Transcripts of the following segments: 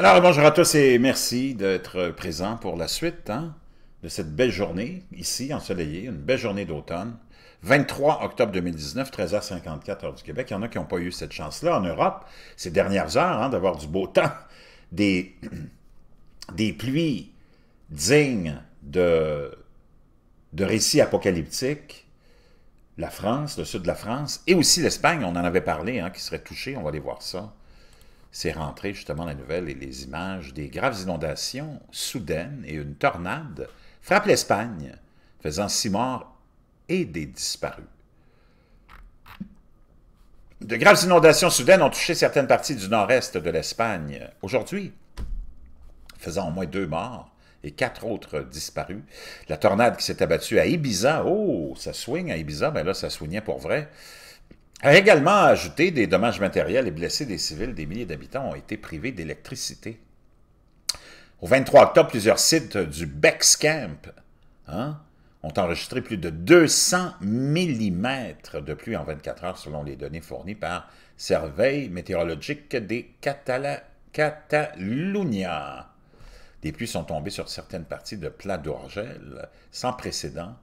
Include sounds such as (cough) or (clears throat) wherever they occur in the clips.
Alors, bonjour à tous et merci d'être présents pour la suite hein, de cette belle journée, ici, ensoleillée, une belle journée d'automne. 23 octobre 2019, 13h54 heure du Québec. Il y en a qui n'ont pas eu cette chance-là en Europe, ces dernières heures, hein, d'avoir du beau temps, des, (clears throat) pluies dignes de, récits apocalyptiques. La France, le sud de la France, et aussi l'Espagne, on en avait parlé, hein, qui serait touché, on va aller voir ça c'est rentré justement la nouvelle et les images des graves inondations soudaines et une tornade frappe l'Espagne, faisant six morts et des disparus. De graves inondations soudaines ont touché certaines parties du nord-est de l'Espagne aujourd'hui, faisant au moins deux morts et quatre autres disparus. La tornade qui s'est abattue à Ibiza, oh, ça swing à Ibiza, ben là, ça soignait pour vrai, a également ajouté des dommages matériels et blessés des civils. Des milliers d'habitants ont été privés d'électricité. Au 23 octobre, plusieurs sites du Bexcamp hein, ont enregistré plus de 200 mm de pluie en 24 heures, selon les données fournies par Surveille météorologique des Catala Catalunya. Des pluies sont tombées sur certaines parties de Plat d'Orgel, sans précédent,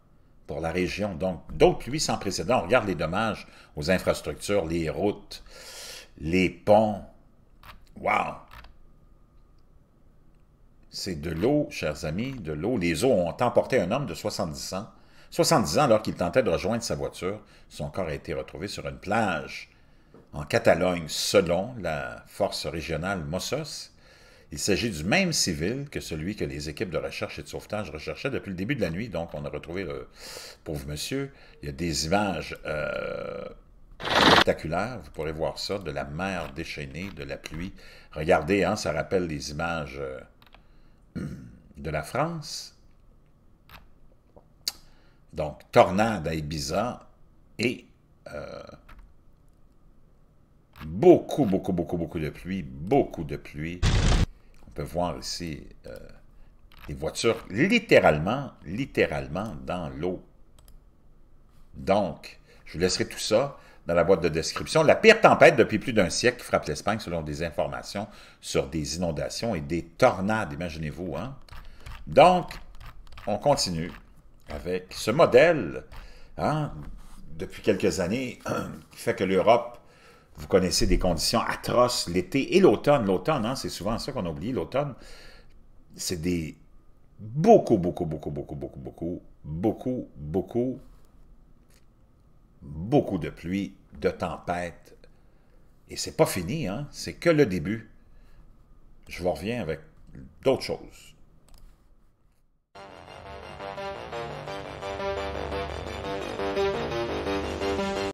pour la région. Donc, d'autres pluies sans précédent. On regarde les dommages aux infrastructures, les routes, les ponts. Wow! C'est de l'eau, chers amis, de l'eau. Les eaux ont emporté un homme de 70 ans. 70 ans alors qu'il tentait de rejoindre sa voiture. Son corps a été retrouvé sur une plage en Catalogne, selon la force régionale Mossos. Il s'agit du même civil que celui que les équipes de recherche et de sauvetage recherchaient depuis le début de la nuit. Donc, on a retrouvé le pauvre monsieur. Il y a des images euh, spectaculaires. Vous pourrez voir ça, de la mer déchaînée, de la pluie. Regardez, hein, ça rappelle les images euh, de la France. Donc, tornade à Ibiza et euh, beaucoup, beaucoup, beaucoup, beaucoup de pluie, beaucoup de pluie peut voir ici euh, des voitures littéralement, littéralement dans l'eau. Donc, je vous laisserai tout ça dans la boîte de description. La pire tempête depuis plus d'un siècle qui frappe l'Espagne selon des informations sur des inondations et des tornades, imaginez-vous. Hein? Donc, on continue avec ce modèle hein, depuis quelques années (clears throat) qui fait que l'Europe vous connaissez des conditions atroces l'été et l'automne. L'automne, hein, c'est souvent ça qu'on oublie. L'automne, c'est des beaucoup, beaucoup, beaucoup, beaucoup, beaucoup, beaucoup, beaucoup, beaucoup, beaucoup de pluie, de tempêtes. Et c'est pas fini, hein? c'est que le début. Je vous reviens avec d'autres choses.